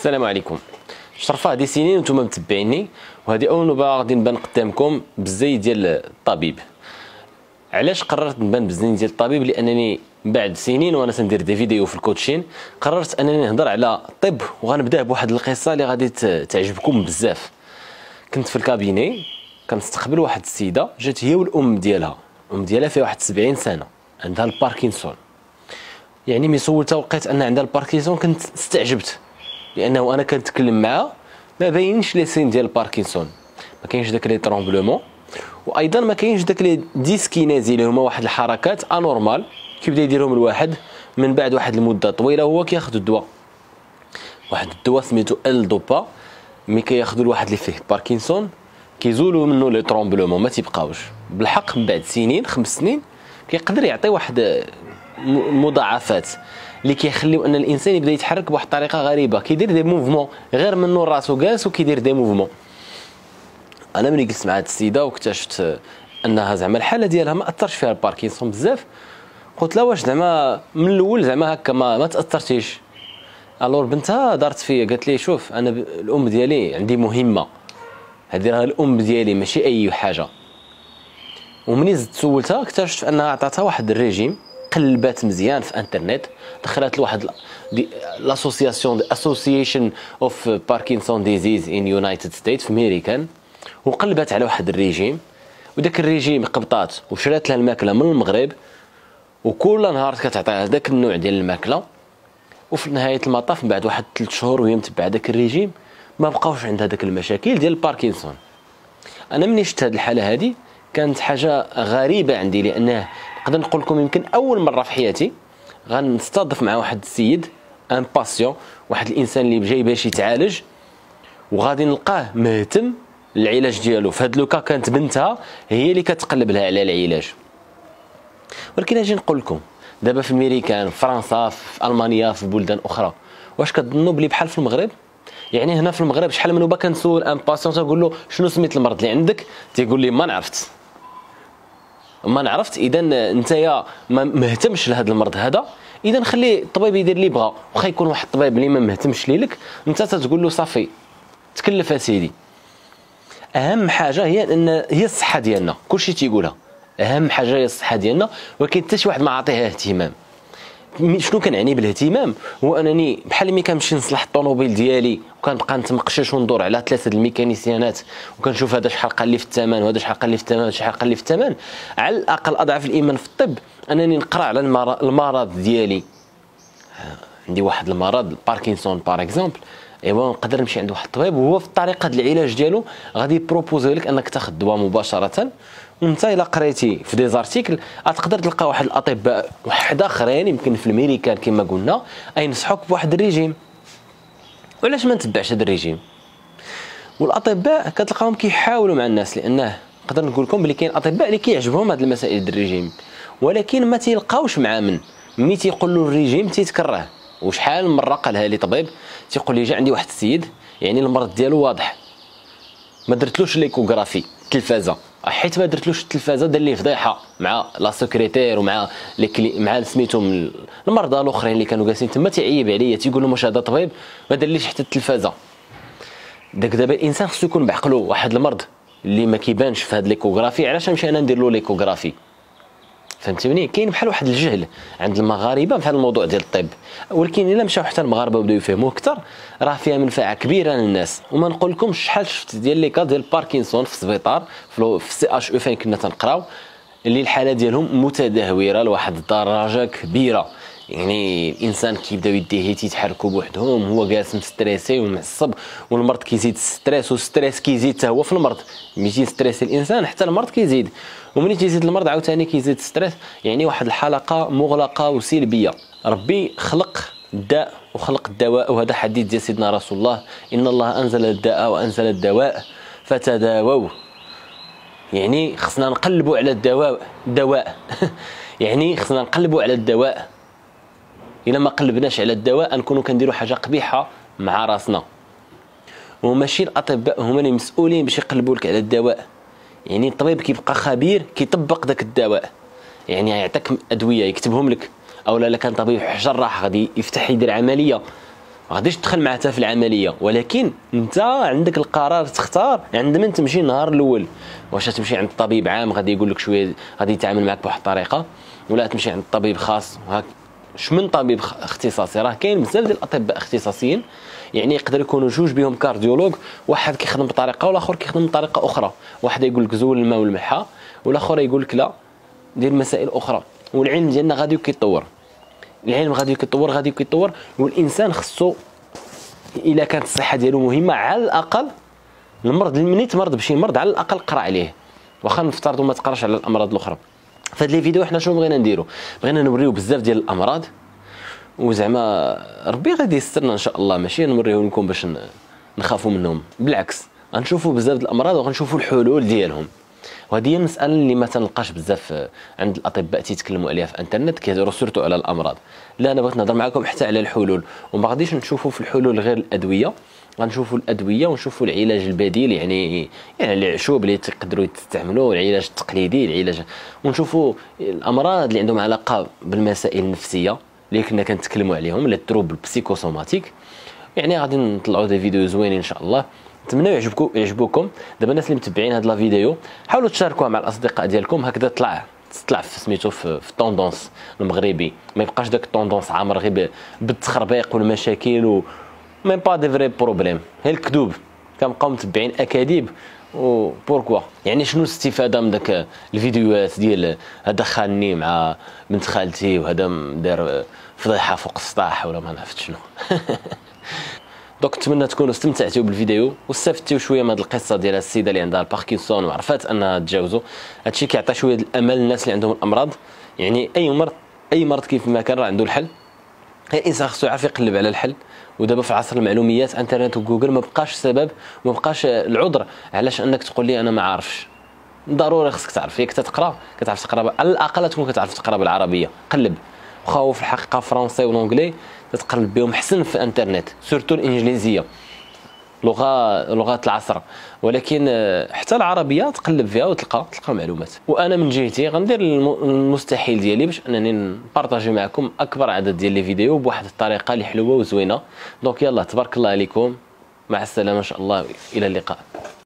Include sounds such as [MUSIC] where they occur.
السلام عليكم. شحال هذه سنين وأنتم متبعيني وهذه أول مره غادي نبان قدامكم بالزي ديال الطبيب. علاش قررت نبان بالزي ديال الطبيب؟ لأنني بعد سنين وأنا كندير des vidéos في ال coaching قررت أنني نهضر على الطب وغنبدأ بواحد القصة اللي غادي تعجبكم بزاف. كنت في ال cabinet كنستقبل واحد السيدة جات هي والأم ديالها. الأم ديالها فيها واحد 70 سنة عندها الباركنسون. يعني mais سولتها وقيت أن عندها الباركنسون كنت استعجبت. لأنه أنا كنتكلم معها ما باينش لي signes ديال الباركنسون ما كاينش داك les tremblements وأيضا ما كاينش داك les dyskinésies اللي هما واحد الحركات anormales. كيبدا يديرهم الواحد؟ من بعد واحد المدة طويلة هو كياخذ الدواء. واحد الدواء سميتو L-Dopa mais كياخذوا الواحد اللي فيه باركنسون كيزولوا منه les tremblements ما تيبقاوش. بالحق من بعد سنين خمس سنين كيقدر يعطي واحد مضاعفات اللي كيخليو أن الإنسان يبدأ يتحرك بواحد الطريقة غريبة. كيدير des mouvements غير منه راسو جالس وكيدير des mouvements أنا ملي جلست مع هاد السيدة واكتشفت أنها زعما الحالة ديالها ما أثرش فيها الباركنسون بزاف قلت لها واش زعما من الأول زعما هكا ما, ما تأثرتيش. alors بنتها دارت فيا قالت لي شوف أنا الأم ديالي عندي مهمة. هذه راه الأم ديالي ماشي أي حاجة. ومني زدت سولتها اكتشفت أنها عطاتها واحد الريجيم. قلبات مزيان في انترنت دخلت لواحد l'association association of Parkinson disease in United States في ميريكان وقلبت على واحد الريجيم. وداك الريجيم قبطات وشرات لها الماكلة من المغرب. وكل نهار كتعطيها داك النوع ديال الماكلة. وفي نهاية المطاف من بعد واحد ثلاث شهور وهي متبعة داك الريجيم ما بقاوش عندها داك المشاكل ديال باركنسون أنا مني شفت هذه الحالة هذه كانت حاجة غريبة عندي لأنه نقدر نقول لكم يمكن أول مرة في حياتي غنتصادف مع واحد السيد un patient واحد الإنسان اللي جاي باش يتعالج وغادي نلقاه مهتم العلاج ديالو. في هاد le cas كانت بنتها هي اللي كتقلب لها على العلاج. ولكن أجي نقول لكم دابا في امريكان في فرنسا في ألمانيا في بلدان أخرى واش كتظنوا بلي بحال في المغرب؟ يعني هنا في المغرب شحال من وبا كنسول un patient تنقول له شنو سميت المرض اللي عندك؟ تيقول لي ما نعرفت. ما نعرفت. اذا انت يا ما مهتمش لهذا المرض هذا. اذا خلي الطبيب يدير اللي بغا واخا يكون واحد الطبيب اللي ما مهتمش ليك انت تتقول له صافي تكلف اسيدي أهم حاجة هي إن هي الصحة ديالنا. كلشي تيقولها. أهم حاجة هي الصحة ديالنا ولكن حتى شي واحد ما عاطيها اهتمام. شنو كنعني بالاهتمام؟ هو أنني بحال ملي كنمشي نصلح الطوموبيل ديالي وكنبقى نتمقشش وندور على ثلاثة الميكانيسيانات وكنشوف هذا شحال قال لي في الثمن وهذا شحال قال لي في الثمن شحال قال لي في الثمن. على الأقل أضعف الإيمان في الطب أنني نقرأ على المرض ديالي. عندي واحد المرض باركنسون par exemple إيوا نقدر نمشي عند واحد الطبيب وهو في طريقه العلاج ديالو غادي يبروبوزي لك أنك تاخذ الدواء مباشرة. وأنت إلا قريتي في des articles غتقدر تلقى واحد الأطباء واحد آخرين يمكن في الميريكان كما قلنا ينصحوك بواحد الريجيم. وعلاش ما نتبعش هذا الريجيم؟ والأطباء كتلقاهم كيحاولوا مع الناس لأنه نقدر نقول لكم بلي كاين أطباء اللي كيعجبهم هذه المسائل ديال الريجيم. ولكن ما تيلقاوش مع من. ملي تيقول له الريجيم تيتكره وشحال من مره قالها لي طبيب تيقول لي جا عندي واحد السيد يعني المرض ديالو واضح. ما درتلوش l'échographie تلفازة. حيت ما درتلوش التلفازة دار ليه فضيحة مع la secrétaire ومع les مع سميتهم المرضى الأخرين اللي كانوا جالسين تما تيعيب عليا تيقول لهم واش هذا طبيب؟ ما دارليش حتى التلفازة. داك دابا الإنسان خصو يكون بعقلو واحد المرض اللي ما كيبانش في هاد l'échographie علاش نمشي أنا ندير له l'échographie؟ فهمتوني كاين بحال واحد الجهل عند المغاربة في هذا الموضوع ديال الطب. ولكن إلا مشاو حتى المغاربة وبداو يفهموه أكثر راه فيها منفعة كبيرة للناس. وما نقول لكم شحال شفت ديال les cas ديال باركنسون في السبيطار في ال CHU فين كنا تنقراو اللي الحالة ديالهم متدهورة لواحد الدرجة كبيرة. يعني الإنسان كيبداو يديه تيتحركوا بوحدهم هو جالس مستريسي ومعصب والمرض كيزيد stress وال stress كيزيد حتى هو في المرض. ملي stress الإنسان حتى المرض كيزيد. وملي تيزيد المرض عاوتاني كيزيد stress يعني واحد الحلقة مغلقة وسلبيه ربي خلق الداء وخلق الدواء وهذا حديث ديال سيدنا رسول الله. إن الله أنزل الداء وأنزل الدواء فتداووا. يعني خصنا نقلبوا على الدواء دواء. [LAUGHS] يعني خصنا نقلبوا على الدواء. إلا ما قلبناش على الدواء نكونوا كنديروا حاجة قبيحة مع راسنا. وماشي الأطباء هما اللي مسؤولين باش يقلبوا لك على الدواء. يعني الطبيب كيبقى خبير كيطبق ذاك الدواء. يعني يعطيك أدوية يكتبهم لك. أو لا كان طبيب جراح غادي يفتح يدير عملية. ما غاديش تدخل معاه في العملية. ولكن أنت عندك القرار تختار. عند من تمشي النهار الأول؟ واش تمشي عند طبيب عام غادي يقول لك شوية غادي يتعامل معك بواحد الطريقة؟ ولا تمشي عند طبيب خاص؟ هاك من طبيب اختصاصي راه كاين بزاف ديال الأطباء اختصاصيين يعني يقدر يكونوا جوج بهم كارديولوج واحد كيخدم بطريقة والآخر كيخدم بطريقة أخرى. واحد يقول لك زول الماء والملحة والآخر يقول لك لا دير مسائل أخرى. والعلم ديالنا غادي كيتطور. العلم غادي كيتطور غادي كيتطور والإنسان خصو إلا كانت الصحة ديالو مهمة على الأقل المرض ملي تمرض بشي مرض على الأقل قرأ عليه. واخا نفترضوا ما تقراش على الأمراض الأخرى. في هذه الفيديو حنا شنو بغينا نديرو؟ بغينا نوريو بزاف ديال الأمراض وزعما ربي غادي يسترنا إن شاء الله. ماشي نوريه لكم باش نخافوا منهم. بالعكس غنشوفوا بزاف د الأمراض وغنشوفوا الحلول ديالهم. وهذه هي المسألة اللي ما تنلقاش بزاف عند الأطباء تيتكلموا عليها في انترنت كيهضروا سورتو على الأمراض. لا أنا بغيت نهضر معكم حتى على الحلول وما غاديش نشوفوا في الحلول غير الأدوية. غنشوفوا الأدوية ونشوفوا العلاج البديل يعني يعني العشوب اللي تقدروا تستعملوا العلاج التقليدي العلاج ونشوفوا الأمراض اللي عندهم علاقة بالمسائل النفسية اللي كنا كنتكلموا عليهم les troubles psychosomatiques يعني غادي نطلعوا des vidéos زوينين إن شاء الله. نتمنى يعجبكم يعجبوكم. دابا الناس اللي متبعين هاد la vidéo حاولوا تشاركوها مع الأصدقاء ديالكم. هكذا طلع تطلع في سميتو في, في ال tendance المغربي. ما يبقاش داك ال tendance عامر غير بالتخربيق والمشاكل و même pas des vrais problèmes هي الكذوب كنبقاو متبعين اكاذيب و pourquoi يعني شنو الاستفاده من داك الفيديوهات ديال هذا خاني مع بنت خالتي وهذا دار فضيحه فوق السطاح ولا ما عرفت شنو donc نتمنى تكونوا استمتعتوا بالفيديو واستفدتوا شوية من هذه القصة ديال السيده اللي عندها الباركنسون وعرفات انها تجاوزوا هادشي كيعطي شوية الامل للناس اللي عندهم الامراض يعني اي مرض اي مرض كيف ما كان راه عنده الحل الانسان خصو يعرف يقلب على الحل ودابا في عصر المعلوميات إنترنت وجوجل ما بقاش السبب وما بقاش العذر. علاش؟ أنك تقول لي أنا ما عارفش. ضروري خصك تعرف. ياك تقرا كتعرف تقرأ على الأقل تكون كتعرف تقرأ بالعربية. قلب. واخا هو في الحقيقة français و l'anglais تتقلب بهم حسن في الانترنت surtout الإنجليزية. لغة لغات العصر. ولكن آه، حتى العربية تقلب فيها وتلقى تلقى معلومات. وأنا من جهتي غندير المستحيل ديالي باش أنني نبارطاجي معكم أكبر عدد ديال les vidéos بواحد الطريقة اللي حلوة وزوينة. دونك يلا تبارك الله عليكم. مع السلامة إن شاء الله. إلى اللقاء.